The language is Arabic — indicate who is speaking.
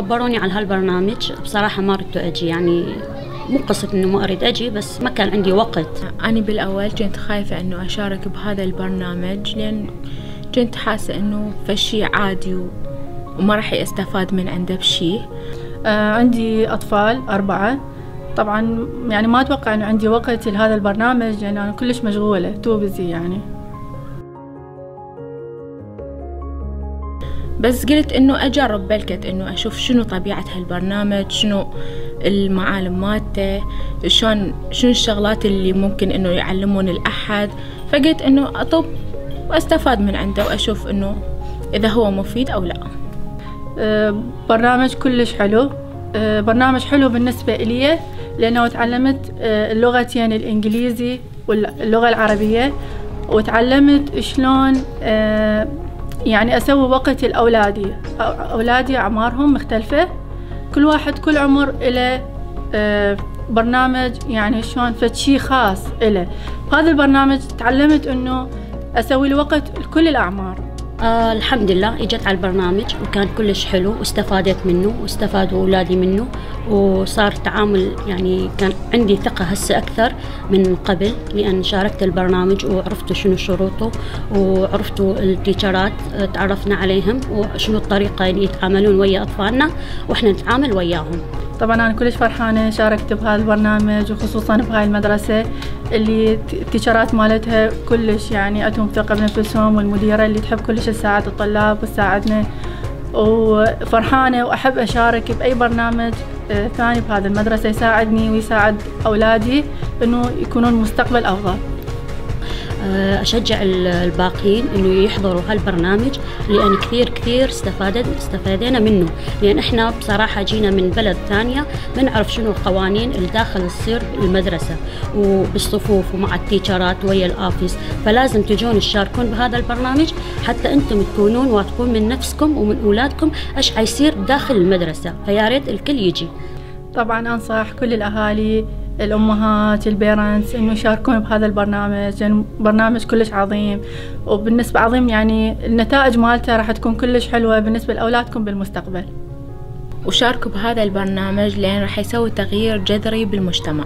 Speaker 1: خبروني على هالبرنامج. بصراحة ما ردت أجي يعني مو قصة إنه ما أريد أجي بس ما كان عندي وقت.
Speaker 2: أنا بالأول كنت خايفة إنه أشارك بهذا البرنامج لأن كنت حاسة إنه فشي عادي وما راح استفاد من عنده بشي.
Speaker 3: آه عندي أطفال أربعة. طبعا يعني ما أتوقع إنه عندي وقت لهذا البرنامج لأن أنا كلش مشغولة تو بزي يعني.
Speaker 2: بس قلت إنه أجرب بلكت إنه أشوف شنو طبيعة هالبرنامج شنو المعالم مالته شلون شنو الشغلات اللي ممكن إنه يعلمون الأحد. فقلت إنه أطب وأستفاد من عنده وأشوف إنه إذا هو مفيد أو لا.
Speaker 3: آه برنامج كلش حلو. آه برنامج حلو بالنسبة إلي لأنه تعلمت آه اللغتين الإنجليزي واللغة العربية وتعلمت شلون يعني أسوي وقت لأولادي. أولادي أعمارهم مختلفة. كل واحد كل عمر إله آه، برنامج يعني شلون فد شي خاص إله. بهذا البرنامج تعلمت إنه أسوي له وقت لكل الأعمار.
Speaker 1: آه الحمد لله إجت على البرنامج وكان كلش حلو واستفادت منه واستفادوا أولادي منه وصار تعامل يعني كان عندي ثقة هسه أكثر من قبل لأن شاركت البرنامج وعرفت شنو شروطه وعرفت التيشرات تعرفنا عليهم وشنو الطريقة اللي يتعاملون ويا أطفالنا وإحنا نتعامل وياهم.
Speaker 3: طبعا أنا كلش فرحانة شاركت بهذا البرنامج وخصوصا بهاي المدرسة. اللي التيشرات مالتها كلش يعني عندهم ثقة بنفسهم والمديرة اللي تحب كلش تساعد الطلاب وتساعدنا. وفرحانة وأحب أشارك بأي برنامج آه، ثاني بهذا المدرسة يساعدني ويساعد أولادي إنه يكونون مستقبل أفضل.
Speaker 1: أشجع الباقيين إنه يحضروا هالبرنامج لأن كثير كثير استفادت استفادينا منه. لأن إحنا بصراحة جينا من بلد ثانية ما نعرف شنو القوانين اللي داخل تصير المدرسة وبالصفوف ومع التيشرات ويا الآفيس فلازم تجون تشاركون بهذا البرنامج. حتى أنتم تكونون واثقون من نفسكم ومن أولادكم إيش حيصير داخل المدرسة. فيا ريت الكل يجي.
Speaker 3: طبعا أنصح كل الأهالي الأمهات البيرنتس إنه يشاركون بهذا البرنامج يعني برنامج كلش عظيم. وبالنسبة عظيم يعني النتائج مالته راح تكون كلش حلوة بالنسبة لأولادكم بالمستقبل.
Speaker 2: وشاركوا بهذا البرنامج لأن راح يسوي تغيير جذري بالمجتمع.